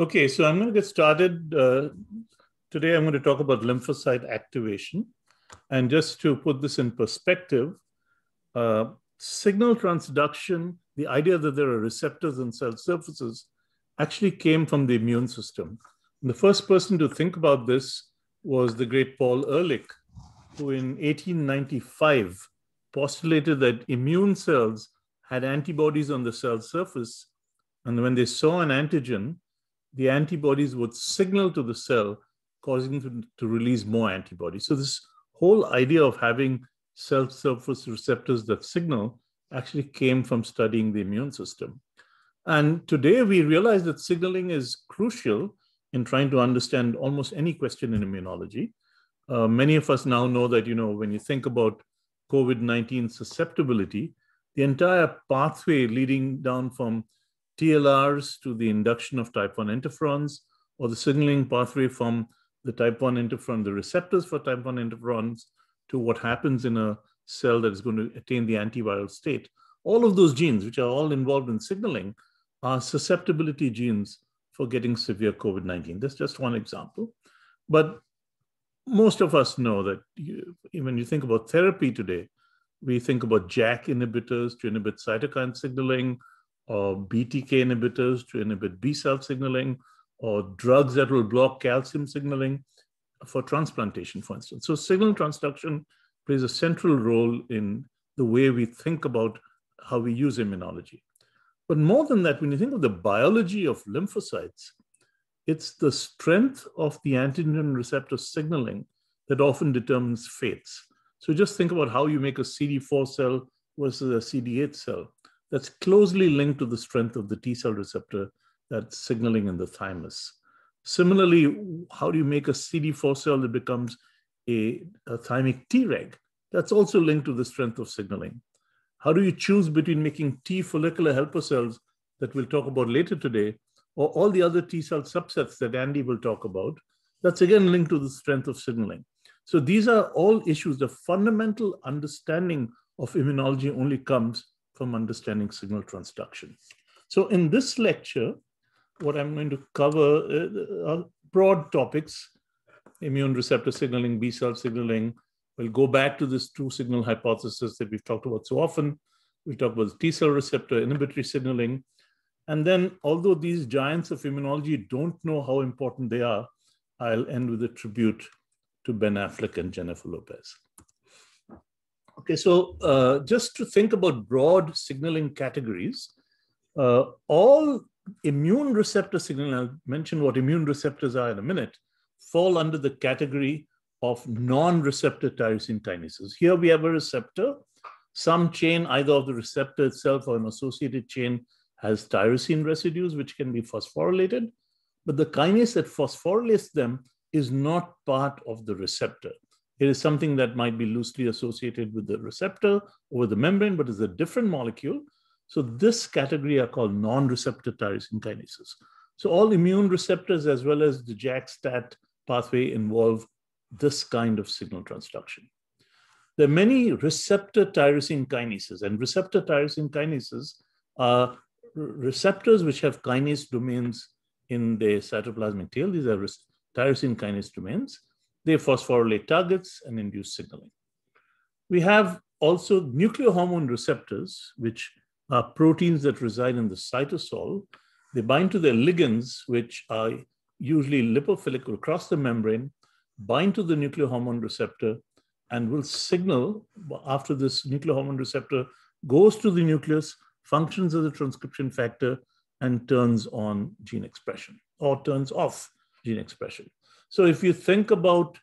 Okay, so I'm going to get started. Uh, today, I'm going to talk about lymphocyte activation. And just to put this in perspective, uh, signal transduction, the idea that there are receptors in cell surfaces, actually came from the immune system. And the first person to think about this was the great Paul Ehrlich, who in 1895 postulated that immune cells had antibodies on the cell surface. And when they saw an antigen, the antibodies would signal to the cell, causing it to, release more antibodies. So this whole idea of having cell surface receptors that signal actually came from studying the immune system. And today we realize that signaling is crucial in trying to understand almost any question in immunology. Uh, many of us now know that, you know, when you think about COVID-19 susceptibility, the entire pathway leading down from TLRs to the induction of type 1 interferons, or the signaling pathway from the type 1 interferon, the receptors for type 1 interferons, to what happens in a cell that is going to attain the antiviral state. All of those genes, which are all involved in signaling, are susceptibility genes for getting severe COVID 19. That's just one example. But most of us know that you, when you think about therapy today, we think about JAK inhibitors to inhibit cytokine signaling, or BTK inhibitors to inhibit B cell signaling, or drugs that will block calcium signaling for transplantation, for instance. So, signal transduction plays a central role in the way we think about how we use immunology. But more than that, when you think of the biology of lymphocytes, it's the strength of the antigen receptor signaling that often determines fates. So just think about how you make a CD4 cell versus a CD8 cell that's closely linked to the strength of the T cell receptor that's signaling in the thymus. Similarly, how do you make a CD4 cell that becomes a, a thymic Treg? That's also linked to the strength of signaling. How do you choose between making T follicular helper cells that we'll talk about later today, or all the other T cell subsets that Andy will talk about? That's again linked to the strength of signaling. So these are all issues. The fundamental understanding of immunology only comes from understanding signal transduction. So in this lecture, what I'm going to cover uh, are broad topics, immune receptor signaling, B cell signaling. We'll go back to this two signal hypothesis that we've talked about so often. We talk about T cell receptor inhibitory signaling. And then, although these giants of immunology don't know how important they are, I'll end with a tribute to Ben Affleck and Jennifer Lopez. Okay, so uh, just to think about broad signaling categories, uh, all immune receptor signaling, I'll mention what immune receptors are in a minute, fall under the category of non-receptor tyrosine kinases. Here we have a receptor. Some chain, either of the receptor itself or an associated chain, has tyrosine residues, which can be phosphorylated. But the kinase that phosphorylates them is not part of the receptor. It is something that might be loosely associated with the receptor or the membrane, but is a different molecule. So this category are called non-receptor tyrosine kinases. So all immune receptors as well as the JAK-STAT pathway involve this kind of signal transduction. There are many receptor tyrosine kinases, and receptor tyrosine kinases are receptors which have kinase domains in the cytoplasmic tail. These are tyrosine kinase domains. They phosphorylate targets and induce signaling. We have also nuclear hormone receptors, which are proteins that reside in the cytosol. They bind to their ligands, which are usually lipophilic, will cross the membrane, bind to the nuclear hormone receptor, and will signal after this nuclear hormone receptor goes to the nucleus, functions as a transcription factor, and turns on gene expression or turns off gene expression. So if you think about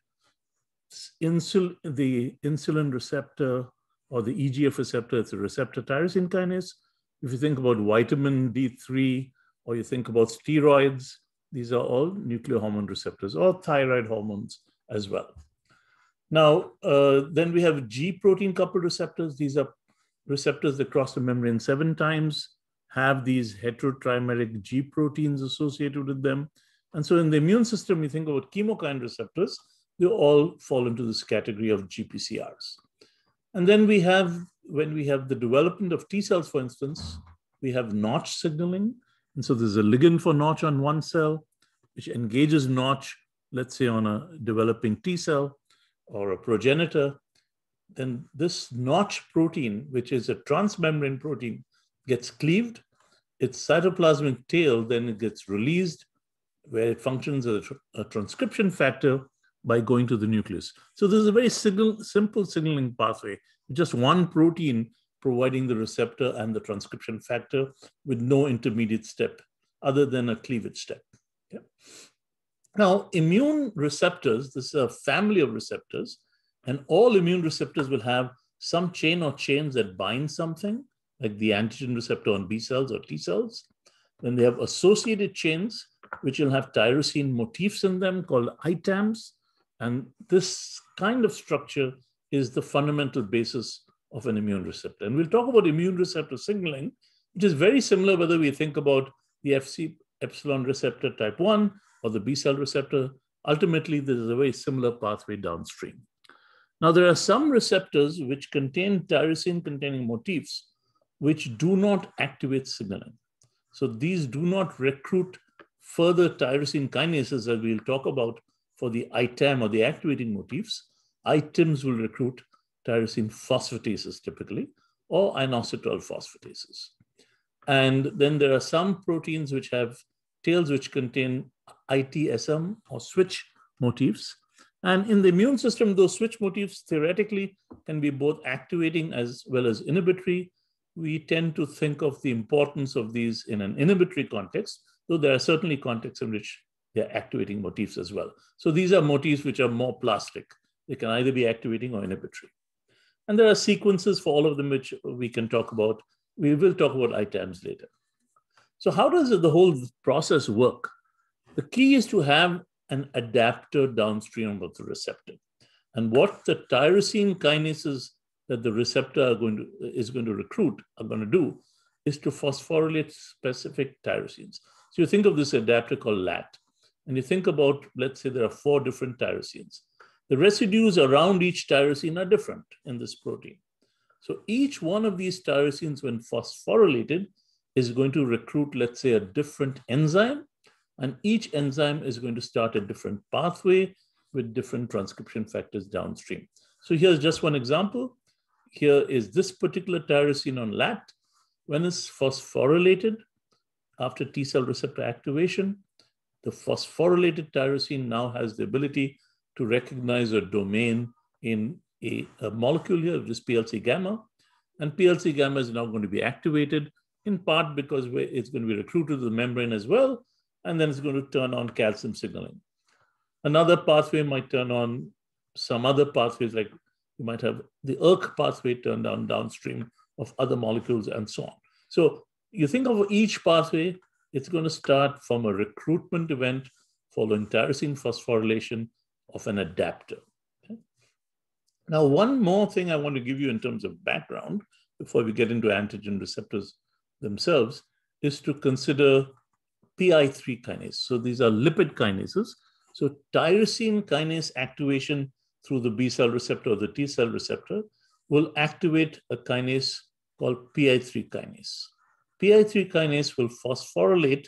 insul the insulin receptor or the EGF receptor, it's a receptor tyrosine kinase. If you think about vitamin D3 or you think about steroids, these are all nuclear hormone receptors or thyroid hormones as well. Now, uh, then we have G protein coupled receptors. These are receptors that cross the membrane seven times, have these heterotrimeric G proteins associated with them. And so in the immune system, we think about chemokine receptors, they all fall into this category of GPCRs. And then we have, when we have the development of T cells, for instance, we have notch signaling. And so there's a ligand for Notch on one cell, which engages Notch, let's say on a developing T cell or a progenitor. Then this Notch protein, which is a transmembrane protein, gets cleaved. Its cytoplasmic tail then it gets released, where it functions as a, transcription factor by going to the nucleus. So this is a very signal, simple signaling pathway, just one protein providing the receptor and the transcription factor with no intermediate step other than a cleavage step. Okay. Now, immune receptors, this is a family of receptors, and all immune receptors will have some chain or chains that bind something, like the antigen receptor on B cells or T cells. Then they have associated chains, which will have tyrosine motifs in them called ITAMs. And this kind of structure is the fundamental basis of an immune receptor. And we'll talk about immune receptor signaling, which is very similar whether we think about the FC epsilon receptor type 1 or the B cell receptor. Ultimately, there is a very similar pathway downstream. Now, there are some receptors which contain tyrosine containing motifs which do not activate signaling. So these do not recruit further tyrosine kinases that we'll talk about for the ITAM or the activating motifs. ITIMs will recruit tyrosine phosphatases typically, or inositol phosphatases. And then there are some proteins which have tails which contain ITSM or switch motifs. And in the immune system, those switch motifs theoretically can be both activating as well as inhibitory. We tend to think of the importance of these in an inhibitory context, though there are certainly contexts in which they're activating motifs as well. So these are motifs which are more plastic. They can either be activating or inhibitory. And there are sequences for all of them which we can talk about. We will talk about ITAMs later. So how does the whole process work? The key is to have an adapter downstream of the receptor. And what the tyrosine kinases that the receptor going to, is going to recruit are going to do is to phosphorylate specific tyrosines. So you think of this adapter called LAT, and you think about, let's say there are four different tyrosines. The residues around each tyrosine are different in this protein. So each one of these tyrosines, when phosphorylated, is going to recruit, let's say, a different enzyme, and each enzyme is going to start a different pathway with different transcription factors downstream. So here's just one example. Here is this particular tyrosine on LAT. When it's phosphorylated after T cell receptor activation, the phosphorylated tyrosine now has the ability to recognize a domain in a, a molecule here, which is PLC gamma. And PLC gamma is now going to be activated in part because it's going to be recruited to the membrane as well, and then it's going to turn on calcium signaling. Another pathway might turn on some other pathways, like you might have the ERK pathway turned on downstream of other molecules and so on. So you think of each pathway, it's going to start from a recruitment event following tyrosine phosphorylation of an adapter. Okay? Now, one more thing I want to give you in terms of background before we get into antigen receptors themselves is to consider PI3 kinase. So these are lipid kinases. So tyrosine kinase activation through the B cell receptor or the T cell receptor will activate a kinase called PI3 kinase. PI3 kinase will phosphorylate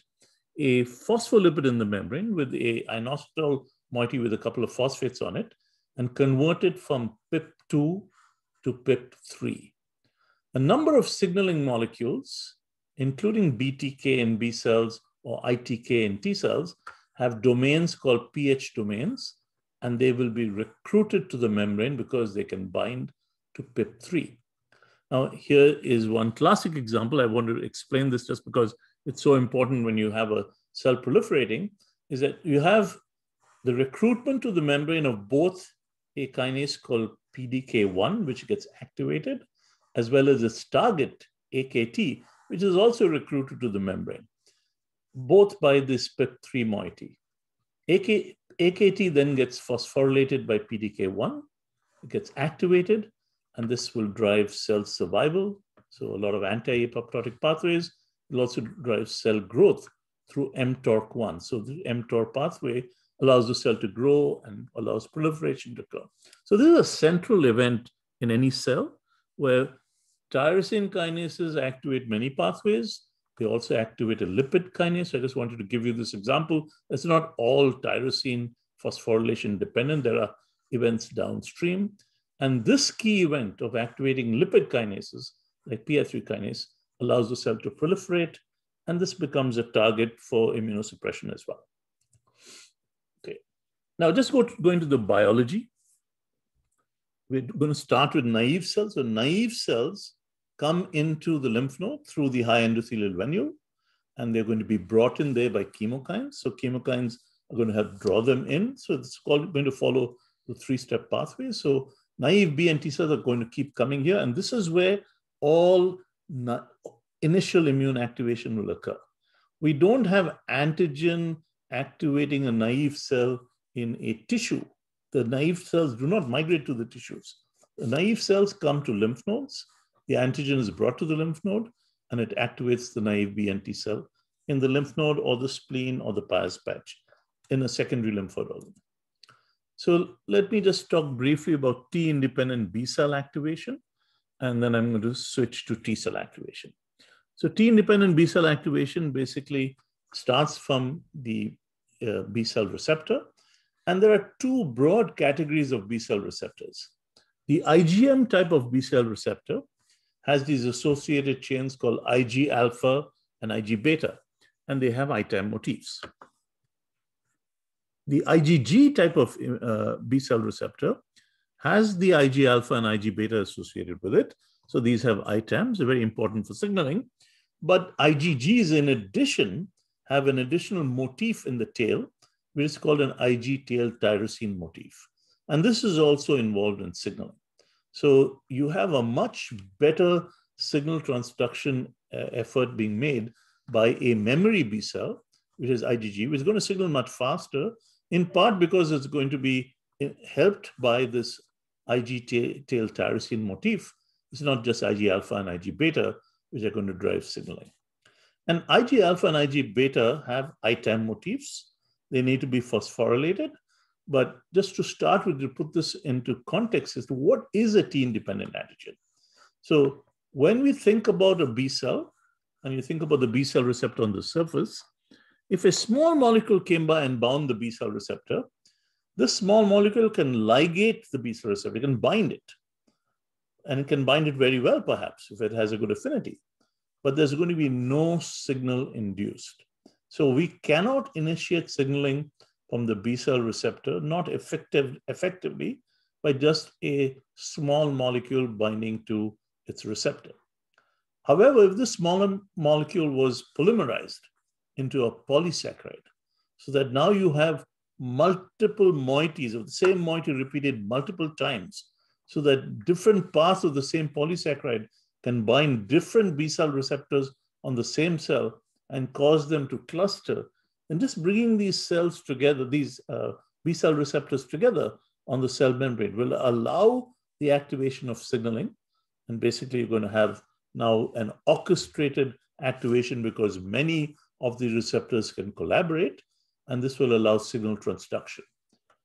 a phospholipid in the membrane with a inositol moiety with a couple of phosphates on it and convert it from PIP2 to PIP3. A number of signaling molecules, including BTK in B cells or ITK in T cells, have domains called PH domains, and they will be recruited to the membrane because they can bind to PIP3. Now, here is one classic example. I want to explain this just because it's so important when you have a cell proliferating, is that you have the recruitment to the membrane of both a kinase called PDK1, which gets activated, as well as its target, AKT, which is also recruited to the membrane, both by this PIP3 moiety. AK, AKT then gets phosphorylated by PDK1, it gets activated, and this will drive cell survival. So a lot of anti-apoptotic pathways will also drive cell growth through mTORC1. So the mTOR pathway allows the cell to grow and allows proliferation to occur. So this is a central event in any cell where tyrosine kinases activate many pathways They also activate a lipid kinase. I just wanted to give you this example. It's not all tyrosine phosphorylation dependent. There are events downstream. And this key event of activating lipid kinases, like PI3 kinase, allows the cell to proliferate. And this becomes a target for immunosuppression as well. Okay. Now just go, to, into the biology. We're going to start with naive cells. So naive cells come into the lymph node through the high endothelial venule, and they're going to be brought in there by chemokines. So chemokines are going to help draw them in. So it's called, going to follow the three-step pathway. So naive B and T cells are going to keep coming here, and this is where all initial immune activation will occur. We don't have antigen activating a naive cell in a tissue. The naive cells do not migrate to the tissues. The naive cells come to lymph nodes the antigen is brought to the lymph node and it activates the naive B and T cell in the lymph node or the spleen or the Peyer's patch in a secondary lymphoid organ. So let me just talk briefly about T-independent B cell activation, and then I'm going to switch to T cell activation. So T-independent B cell activation basically starts from the uh, B cell receptor, and there are two broad categories of B cell receptors. The IgM type of B cell receptor, has these associated chains called Ig alpha and Ig beta, and they have ITAM motifs. The IgG type of uh, B cell receptor has the Ig alpha and Ig beta associated with it. So these have ITAMs, they're very important for signaling. But IgGs, in addition, have an additional motif in the tail, which is called an Ig tail tyrosine motif. And this is also involved in signaling. So you have a much better signal transduction uh, effort being made by a memory B cell, which is IgG, which is going to signal much faster, in part because it's going to be helped by this Ig tail tyrosine motif. It's not just Ig alpha and Ig beta, which are going to drive signaling. And Ig alpha and Ig beta have ITAM motifs. They need to be phosphorylated. But just to start with, to put this into context as to what is a T-independent antigen. So when we think about a B cell, and you think about the B cell receptor on the surface, if a small molecule came by and bound the B cell receptor, this small molecule can ligate the B cell receptor, it can bind it. And it can bind it very well, perhaps, if it has a good affinity. But there's going to be no signal induced. So we cannot initiate signaling from the B cell receptor, not effective, effectively by just a small molecule binding to its receptor. However, if this smaller molecule was polymerized into a polysaccharide, so that now you have multiple moieties of the same moiety repeated multiple times, so that different parts of the same polysaccharide can bind different B cell receptors on the same cell and cause them to cluster and just bringing these cells together, these uh, B cell receptors together on the cell membrane will allow the activation of signaling. And basically, you're going to have now an orchestrated activation because many of the receptors can collaborate, and this will allow signal transduction.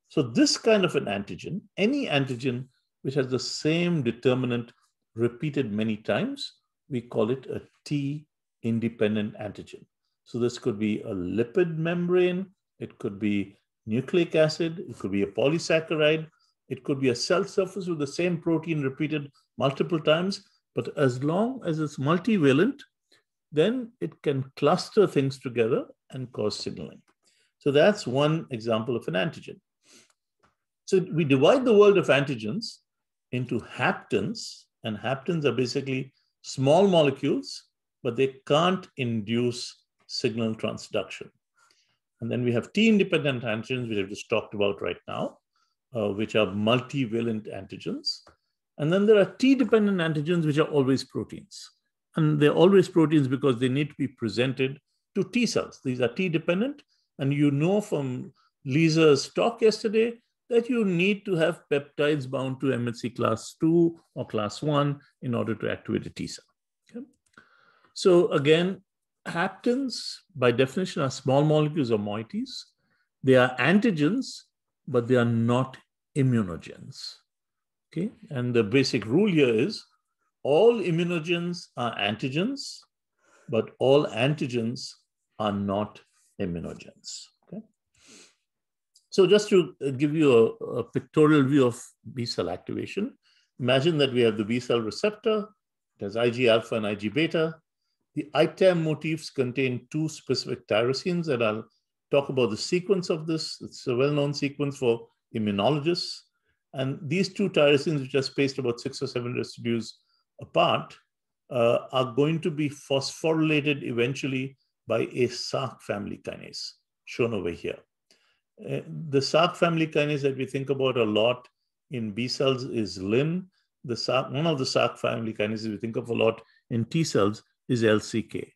So, this kind of an antigen, any antigen which has the same determinant repeated many times, we call it a T independent antigen. So this could be a lipid membrane, it could be nucleic acid, it could be a polysaccharide, it could be a cell surface with the same protein repeated multiple times. But as long as it's multivalent, then it can cluster things together and cause signaling. So that's one example of an antigen. So we divide the world of antigens into haptens, and haptens are basically small molecules, but they can't induce signal transduction. And then we have T-independent antigens, which I've just talked about right now, uh, which are multivalent antigens. And then there are T-dependent antigens, which are always proteins. And they're always proteins because they need to be presented to T cells. These are T-dependent. And you know from Lisa's talk yesterday that you need to have peptides bound to MHC class 2 or class 1 in order to activate a T cell. Okay? So again, haptens, by definition, are small molecules or moieties. They are antigens, but they are not immunogens. Okay, and the basic rule here is all immunogens are antigens, but all antigens are not immunogens. Okay? So just to uh, give you a, a pictorial view of B cell activation, imagine that we have the B cell receptor, it has Ig alpha and Ig beta. The ITAM motifs contain two specific tyrosines, and I'll talk about the sequence of this. It's a well-known sequence for immunologists. And these two tyrosines, which are spaced about six or seven residues apart, uh, are going to be phosphorylated eventually by a Src family kinase, shown over here. Uh, the Src family kinase that we think about a lot in B cells is Lyn. The Src, one of the Src family kinases we think of a lot in T cells is LCK.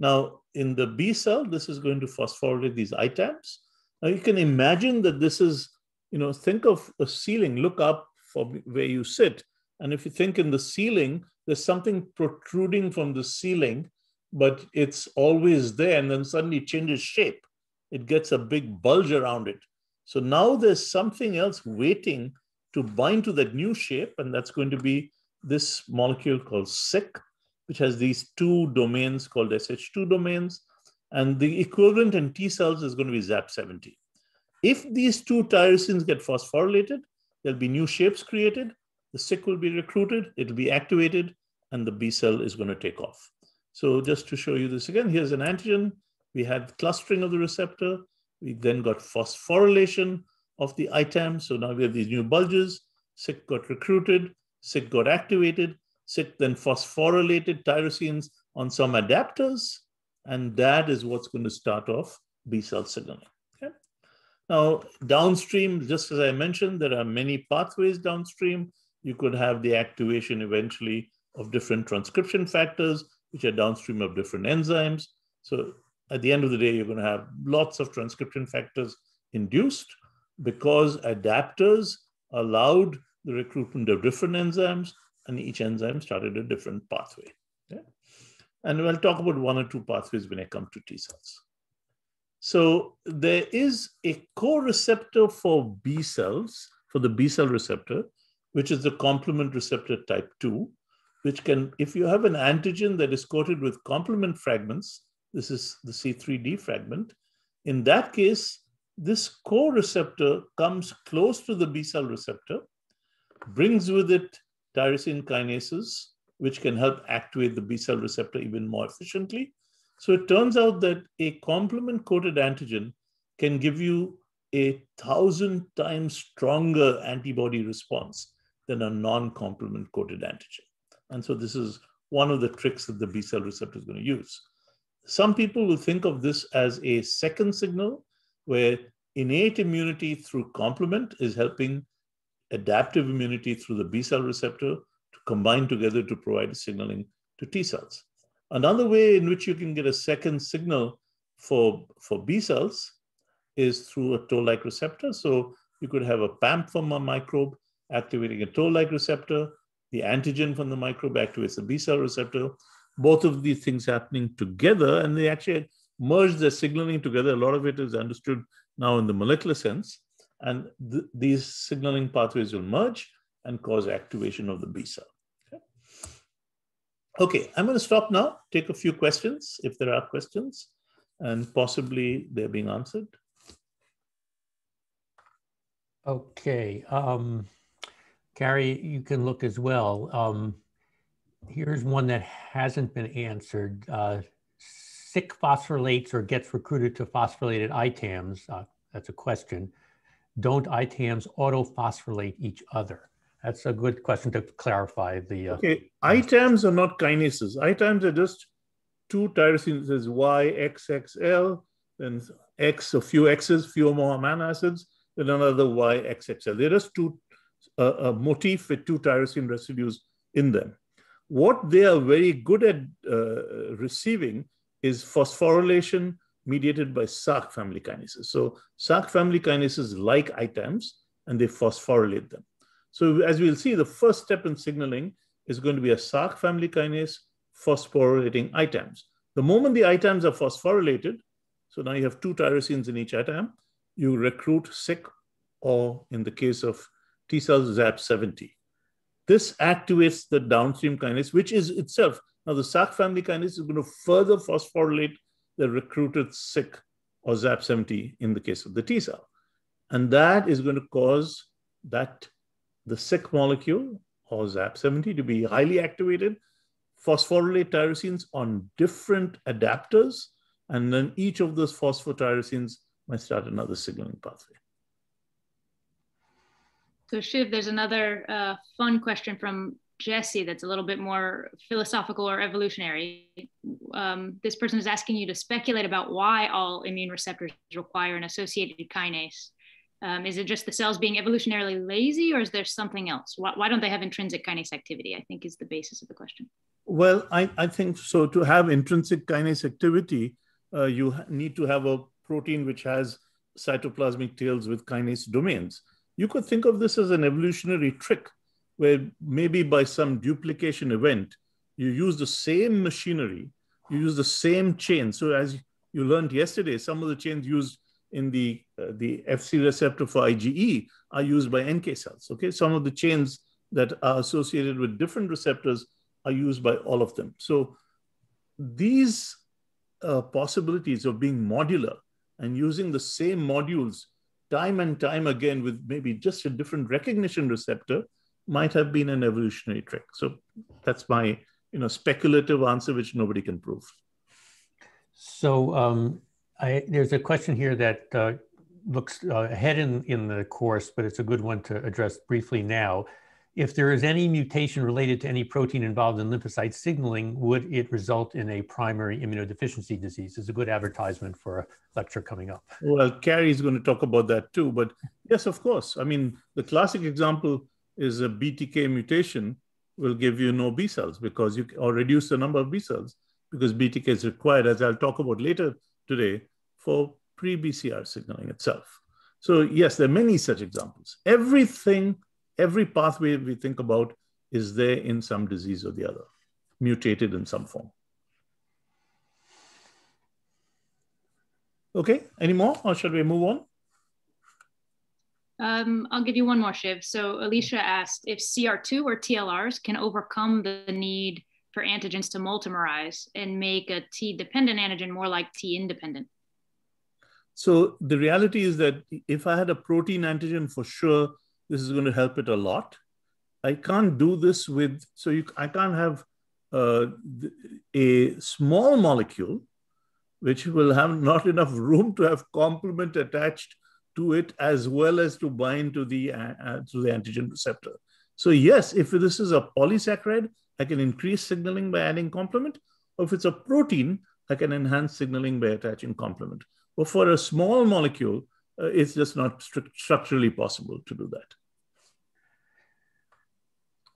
Now, in the B cell, this is going to phosphorylate these ITAMs. Now, you can imagine that this is, you know, think of a ceiling, look up from where you sit. And if you think in the ceiling, there's something protruding from the ceiling, but it's always there and then suddenly changes shape. It gets a big bulge around it. So now there's something else waiting to bind to that new shape, and that's going to be this molecule called SYK, which has these two domains called SH2 domains. And the equivalent in T cells is going to be ZAP70. If these two tyrosines get phosphorylated, there'll be new shapes created, the SYK will be recruited, it'll be activated, and the B cell is going to take off. So just to show you this again, here's an antigen. We had clustering of the receptor. We then got phosphorylation of the ITAM. So now we have these new bulges. SYK got recruited, SYK got activated, SYK then phosphorylated tyrosines on some adapters, and that is what's going to start off B cell signaling. Okay? Now, downstream, just as I mentioned, there are many pathways downstream you could have the activation eventually of different transcription factors, which are downstream of different enzymes. So at the end of the day, you're going to have lots of transcription factors induced because adapters allowed the recruitment of different enzymes, and each enzyme started a different pathway. And we'll talk about one or two pathways when I come to T cells. So there is a co-receptor for B cells, for the B cell receptor, which is the complement receptor type 2, which can, if you have an antigen that is coated with complement fragments, this is the C3d fragment, in that case, this co-receptor comes close to the B cell receptor, brings with it tyrosine kinases, which can help activate the B cell receptor even more efficiently. So it turns out that a complement coated antigen can give you a thousand times stronger antibody response than a non-complement coated antigen. And so this is one of the tricks that the B cell receptor is going to use. Some people will think of this as a second signal where innate immunity through complement is helping adaptive immunity through the B cell receptor to combine together to provide signaling to T cells. Another way in which you can get a second signal for, for B cells is through a toll-like receptor. So you could have a PAMP from a microbe activating a toll-like receptor. The antigen from the microbe activates the B cell receptor. Both of these things happening together, and they actually merge their signaling together. A lot of it is understood now in the molecular sense. And th these signaling pathways will merge and cause activation of the B cell. Okay. I'm going to stop now, take a few questions if there are questions, and possibly they're being answered. Okay. Um, Gary, you can look as well. Um, here's one that hasn't been answered. Uh, SYK phosphorylates or gets recruited to phosphorylated ITAMs. Uh, that's a question. Don't ITAMs autophosphorylate each other? That's a good question to clarify the. Uh, okay, ITAMs are not kinases. ITAMs are just two tyrosines. There's YXXL, then X, a few X's, few more amino acids, then another YXXL. They're just two a, a motif with two tyrosine residues in them. What they are very good at uh, receiving is phosphorylation mediated by Src family kinases. So Src family kinases like ITAMs and they phosphorylate them. So as we'll see, the first step in signaling is going to be a Src family kinase phosphorylating ITAMs. The moment the ITAMs are phosphorylated, so now you have two tyrosines in each ITAM, you recruit SYK, or in the case of T cells ZAP70. This activates the downstream kinase, which is itself Now, the Src family kinase is going to further phosphorylate the recruited SYK or ZAP70 in the case of the T cell. And that is going to cause that the SYK molecule or ZAP70 to be highly activated, phosphorylate tyrosines on different adapters, and then each of those phosphotyrosines might start another signaling pathway. So Shiv, there's another uh, fun question from Jesse that's a little bit more philosophical or evolutionary. Um, this person is asking you to speculate about why all immune receptors require an associated kinase. Um, is it just the cells being evolutionarily lazy, or is there something else? Why, why, don't they have intrinsic kinase activity? I think is the basis of the question. Well, I, I think so. To have intrinsic kinase activity, uh, you need to have a protein which has cytoplasmic tails with kinase domains. You could think of this as an evolutionary trick where maybe by some duplication event, you use the same machinery, you use the same chain. So as you learned yesterday, some of the chains used in the, uh, the FC receptor for IgE are used by NK cells, okay? Some of the chains that are associated with different receptors are used by all of them. So these uh, possibilities of being modular and using the same modules time and time again with maybe just a different recognition receptor might have been an evolutionary trick. So that's my you know speculative answer, which nobody can prove. So um, I, there's a question here that uh, looks uh, ahead in, in the course, but it's a good one to address briefly now. If there is any mutation related to any protein involved in lymphocyte signaling, would it result in a primary immunodeficiency disease? Is a good advertisement for a lecture coming up. Well, Carrie is going to talk about that too. But yes, of course. I mean, the classic example is a BTK mutation will give you no B cells because you or reduce the number of B cells because BTK is required, as I'll talk about later today, for pre-BCR signaling itself. So yes, there are many such examples. Everything, every pathway we think about is there in some disease or the other, mutated in some form. Okay, any more or shall we move on? Um, I'll give you one more, Shiv. So Alicia asked if CR2 or TLRs can overcome the need for antigens to multimerize and make a T-dependent antigen more like T-independent. So the reality is that if I had a protein antigen, for sure, this is going to help it a lot. I can't do this with, so you, I can't have uh, a small molecule which will have not enough room to have complement attached to it as well as to bind to the, uh, uh, to the antigen receptor. So yes, if this is a polysaccharide, I can increase signaling by adding complement. Or if it's a protein, I can enhance signaling by attaching complement. But for a small molecule, uh, it's just not stru structurally possible to do that.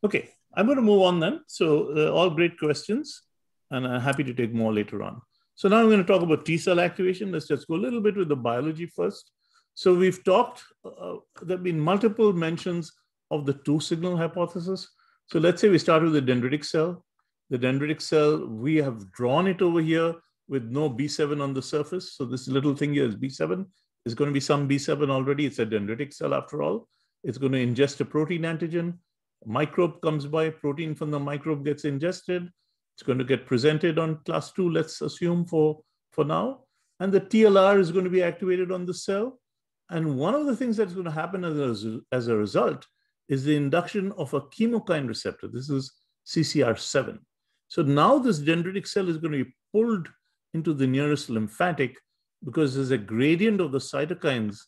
Okay, I'm going to move on then. So uh, all great questions, and I'm happy to take more later on. So now I'm going to talk about T cell activation. Let's just go a little bit with the biology first. So we've talked, uh, there have been multiple mentions of the two signal hypothesis. So let's say we start with the dendritic cell. The dendritic cell, we have drawn it over here with no B7 on the surface. So this little thing here is B7. There's going to be some B7 already. It's a dendritic cell after all. It's going to ingest a protein antigen. Microbe comes by, protein from the microbe gets ingested. It's going to get presented on class two, let's assume for, for now. And the TLR is going to be activated on the cell. And one of the things that's going to happen as a, as a result is the induction of a chemokine receptor. This is CCR7. So now this dendritic cell is going to be pulled into the nearest lymphatic because there's a gradient of the cytokines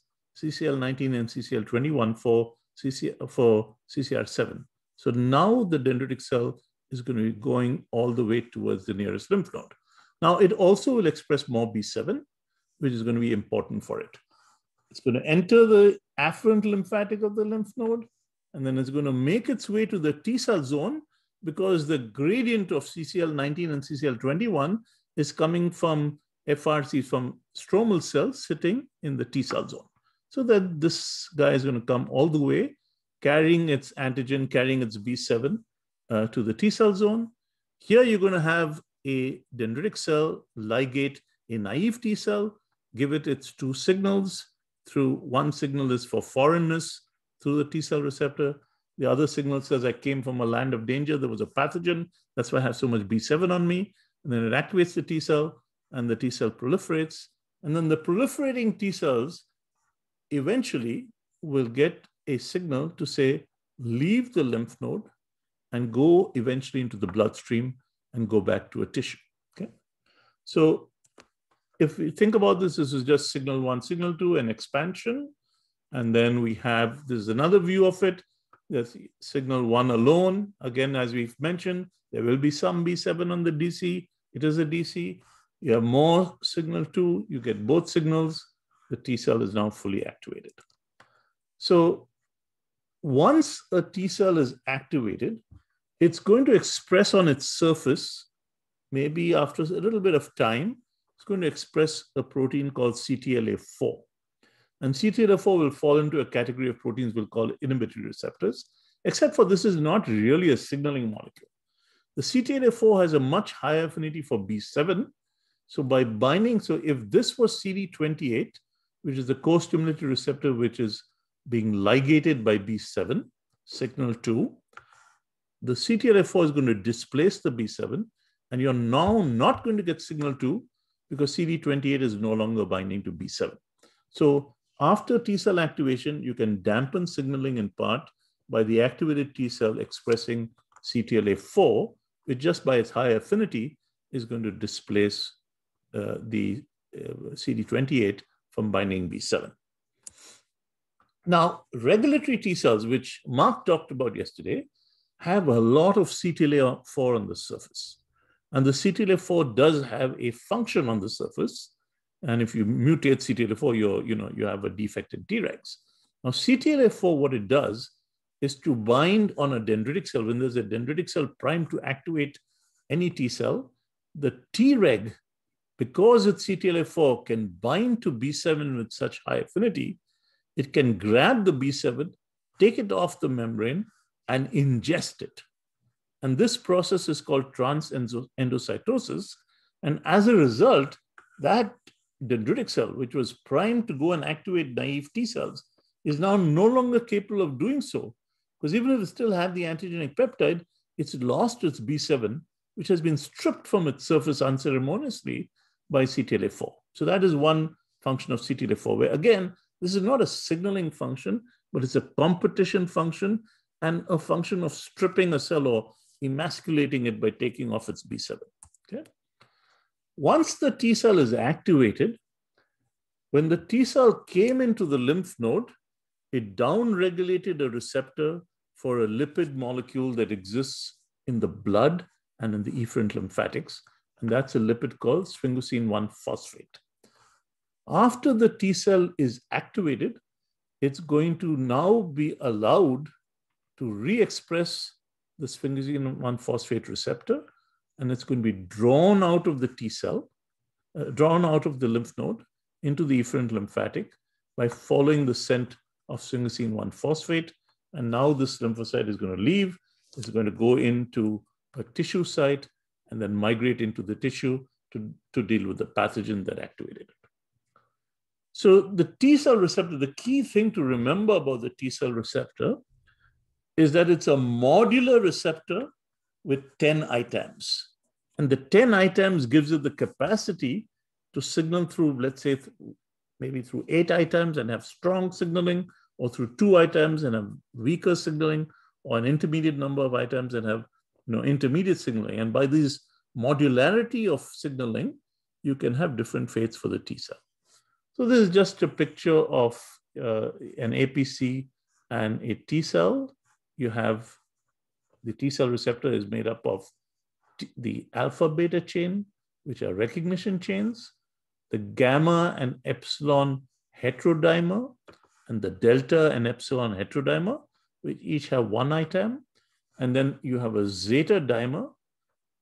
CCL19 and CCL21 for, for CCR7. So now the dendritic cell is going to be going all the way towards the nearest lymph node. Now it also will express more B7, which is going to be important for it. It's going to enter the afferent lymphatic of the lymph node, and then it's going to make its way to the T cell zone because the gradient of CCL19 and CCL21 is coming from FRC, from stromal cells sitting in the T cell zone. So that this guy is going to come all the way, carrying its antigen, carrying its B7 uh, to the T cell zone. Here you're going to have a dendritic cell ligate a naive T cell, give it its two signals, through one signal is for foreignness through the T cell receptor. The other signal says I came from a land of danger. There was a pathogen. That's why I have so much B7 on me. And then it activates the T cell and the T cell proliferates. And then the proliferating T cells eventually will get a signal to say, leave the lymph node and go eventually into the bloodstream and go back to a tissue. Okay. So if we think about this, this is just signal one, signal two, and expansion. And then we have, this is another view of it. There's signal one alone. Again, as we've mentioned, there will be some B7 on the DC. It is a DC. You have more signal two, you get both signals. The T cell is now fully activated. So once a T cell is activated, it's going to express on its surface, maybe after a little bit of time, it's going to express a protein called CTLA4. And CTLA4 will fall into a category of proteins we'll call inhibitory receptors, except for this is not really a signaling molecule. The CTLA4 has a much higher affinity for B7. So by binding, so if this was CD28, which is the co-stimulatory receptor, which is being ligated by B7, signal 2, the CTLA4 is going to displace the B7, and you're now not going to get signal 2 because CD28 is no longer binding to B7. So after T cell activation, you can dampen signaling in part by the activated T cell expressing CTLA4, which just by its high affinity is going to displace uh, the uh, CD28 from binding B7. Now, regulatory T cells, which Mark talked about yesterday, have a lot of CTLA4 on the surface. And the CTLA4 does have a function on the surface. And if you mutate CTLA4, you you know, you have a defect in Tregs. Now, CTLA4, what it does is to bind on a dendritic cell. When there's a dendritic cell primed to activate any T cell, the Treg, because its CTLA4 can bind to B7 with such high affinity, it can grab the B7, take it off the membrane, and ingest it. And this process is called transendocytosis. And as a result, that dendritic cell, which was primed to go and activate naive T cells, is now no longer capable of doing so. Because even if it still had the antigenic peptide, it's lost its B7, which has been stripped from its surface unceremoniously by CTLA4. So that is one function of CTLA4, where again, this is not a signaling function, but it's a competition function and a function of stripping a cell or emasculating it by taking off its B7. Okay? Once the T cell is activated, when the T cell came into the lymph node, it downregulated a receptor for a lipid molecule that exists in the blood and in the efferent lymphatics. And that's a lipid called sphingosine 1 phosphate. After the T cell is activated, it's going to now be allowed to re-express the sphingosine 1 phosphate receptor, and it's going to be drawn out of the T cell, uh, drawn out of the lymph node into the efferent lymphatic by following the scent of sphingosine 1 phosphate. And now this lymphocyte is going to leave, it's going to go into a tissue site and then migrate into the tissue to, to deal with the pathogen that activated it. So the T cell receptor, the key thing to remember about the T cell receptor is that it's a modular receptor with 10 ITAMs. And the 10 ITAMs gives it the capacity to signal through, let's say, maybe through eight ITAMs and have strong signaling, or through two ITAMs and have weaker signaling, or an intermediate number of ITAMs and have you know, intermediate signaling. And by this modularity of signaling, you can have different fates for the T cell. So this is just a picture of uh, an APC and a T cell you have the T cell receptor is made up of the alpha beta chain, which are recognition chains, the gamma and epsilon heterodimer, and the delta and epsilon heterodimer, which each have one ITAM. And then you have a zeta dimer,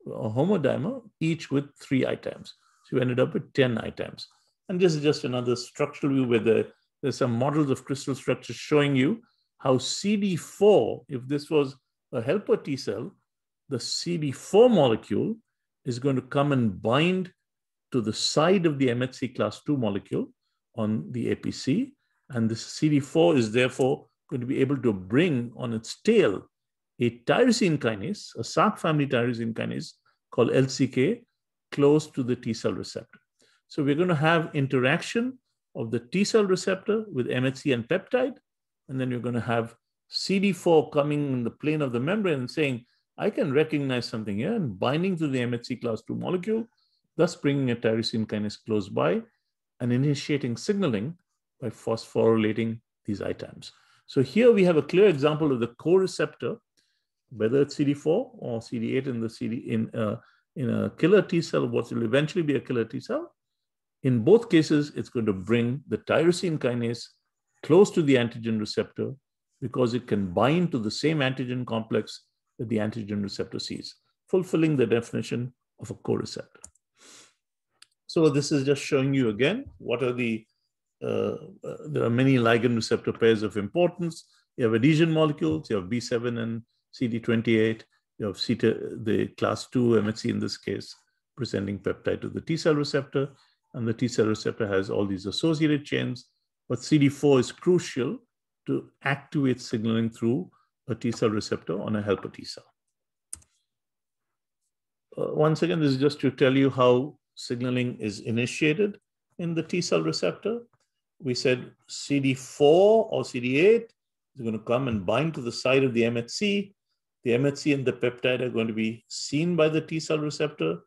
a homodimer, each with three ITAMs. So you ended up with 10 ITAMs. And this is just another structural view where the, there's some models of crystal structures showing you how CD4, if this was a helper T cell, the CD4 molecule is going to come and bind to the side of the MHC class 2 molecule on the APC. And this CD4 is therefore going to be able to bring on its tail a tyrosine kinase, a Src family tyrosine kinase called LCK, close to the T cell receptor. So we're going to have interaction of the T cell receptor with MHC and peptide, and then you're going to have CD4 coming in the plane of the membrane and saying, I can recognize something here and binding to the MHC class 2 molecule, thus bringing a tyrosine kinase close by and initiating signaling by phosphorylating these ITAMs. So here we have a clear example of the co-receptor, whether it's CD4 or CD8 in the CD in uh, in a killer T cell, what will eventually be a killer T cell. In both cases, it's going to bring the tyrosine kinase close to the antigen receptor because it can bind to the same antigen complex that the antigen receptor sees, fulfilling the definition of a co-receptor. So this is just showing you again, what are the, uh, uh, there are many ligand receptor pairs of importance. You have adhesion molecules, you have B7 and CD28, you have CT, the class 2 MHC in this case, presenting peptide to the T cell receptor. And the T cell receptor has all these associated chains, but CD4 is crucial to activate signaling through a T cell receptor on a helper T cell. Uh, once again, this is just to tell you how signaling is initiated in the T cell receptor. We said CD4 or CD8 is going to come and bind to the side of the MHC. The MHC and the peptide are going to be seen by the T cell receptor.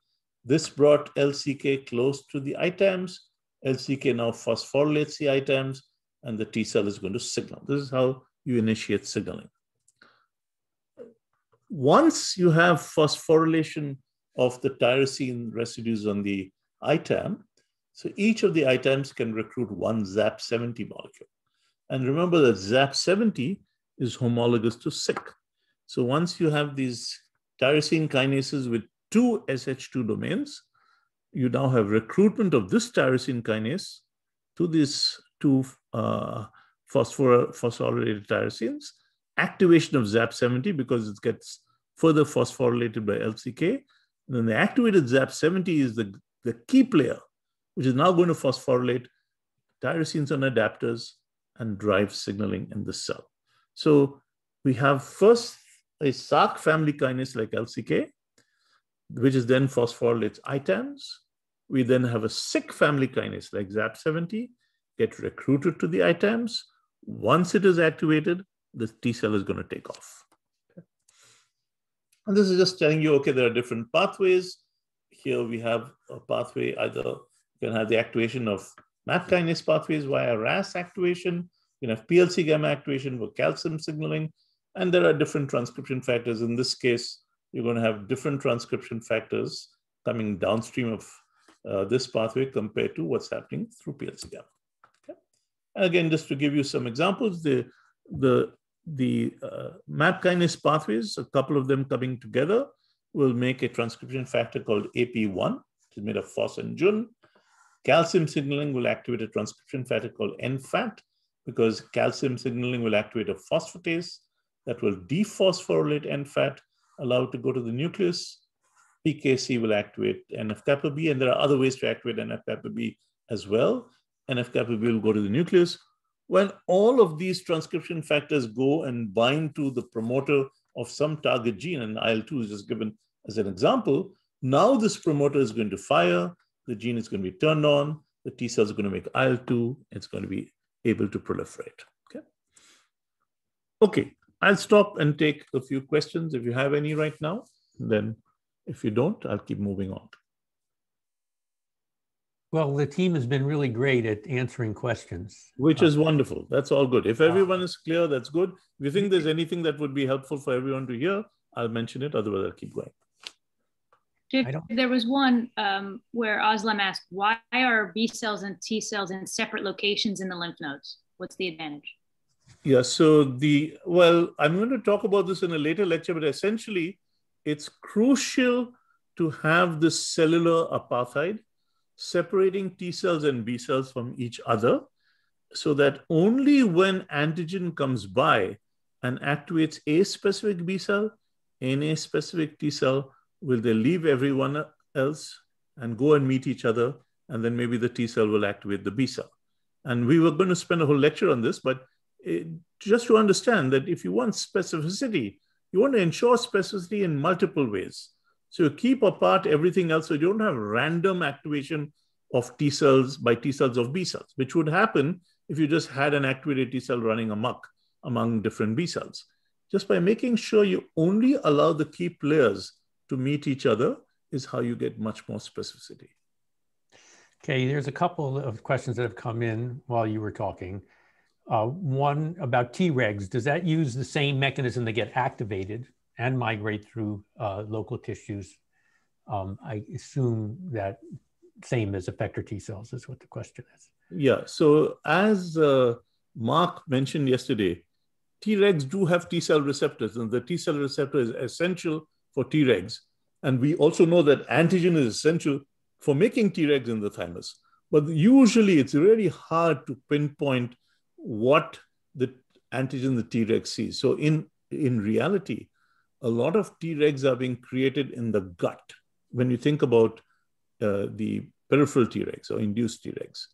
This brought LCK close to the ITAMs. LCK now phosphorylates the ITAMs, and the T cell is going to signal. This is how you initiate signaling. Once you have phosphorylation of the tyrosine residues on the ITAM, so each of the ITAMs can recruit one ZAP70 molecule. And remember that ZAP70 is homologous to SYK. So once you have these tyrosine kinases with two SH2 domains, you now have recruitment of this tyrosine kinase to these two uh, phosphor phosphorylated tyrosines, activation of ZAP70 because it gets further phosphorylated by LCK. And then the activated ZAP70 is the, the key player, which is now going to phosphorylate tyrosines on adapters and drive signaling in the cell. So we have first a Src family kinase like LCK, which is then phosphorylates ITAMs. We then have a SYK family kinase like ZAP70, get recruited to the ITAMs. Once it is activated, the T cell is going to take off. Okay. And this is just telling you, okay, there are different pathways. Here we have a pathway, either you can have the activation of MAP kinase pathways via RAS activation, you can have PLC gamma activation for calcium signaling, and there are different transcription factors. In this case, you're going to have different transcription factors coming downstream of uh, this pathway compared to what's happening through PLC gamma. Okay? again, just to give you some examples, the, the, the uh, MAP kinase pathways, a couple of them coming together, will make a transcription factor called AP1, which is made of FOS and jun. Calcium signaling will activate a transcription factor called NFAT, because calcium signaling will activate a phosphatase that will dephosphorylate NFAT, allow it to go to the nucleus. PKC will activate NF-kappa B, and there are other ways to activate NF-kappa B as well. NF-kappa B will go to the nucleus. When all of these transcription factors go and bind to the promoter of some target gene, and IL-2 is just given as an example, now this promoter is going to fire, the gene is going to be turned on, the T cells are going to make IL-2, it's going to be able to proliferate. Okay. Okay, I'll stop and take a few questions if you have any right now. Then if you don't, I'll keep moving on. Well, the team has been really great at answering questions. Which is wonderful. That's all good. If everyone is clear, that's good. If you think there's anything that would be helpful for everyone to hear, I'll mention it. Otherwise, I'll keep going. there was one um, where Aslam asked, why are B cells and T cells in separate locations in the lymph nodes? What's the advantage? Yeah, so the, well, I'm going to talk about this in a later lecture, but essentially it's crucial to have this cellular apartheid separating T cells and B cells from each other so that only when antigen comes by and activates a specific B cell in a specific T cell, will they leave everyone else and go and meet each other, and then maybe the T cell will activate the B cell. And we were going to spend a whole lecture on this, but it, just to understand that if you want specificity, you want to ensure specificity in multiple ways. So you keep apart everything else so you don't have random activation of T cells by T cells of B cells, which would happen if you just had an activated T cell running amok among different B cells. Just by making sure you only allow the key players to meet each other is how you get much more specificity. Okay, there's a couple of questions that have come in while you were talking. Uh, one about Tregs, does that use the same mechanism to get activated and migrate through uh, local tissues? Um, I assume that same as effector T cells is what the question is. Yeah, so as uh, Mark mentioned yesterday, Tregs do have T cell receptors, and the T cell receptor is essential for Tregs. And we also know that antigen is essential for making Tregs in the thymus. But usually it's really hard to pinpoint what the antigen the Treg sees. So in, in reality, a lot of Tregs are being created in the gut. When you think about uh, the peripheral Tregs or induced Tregs,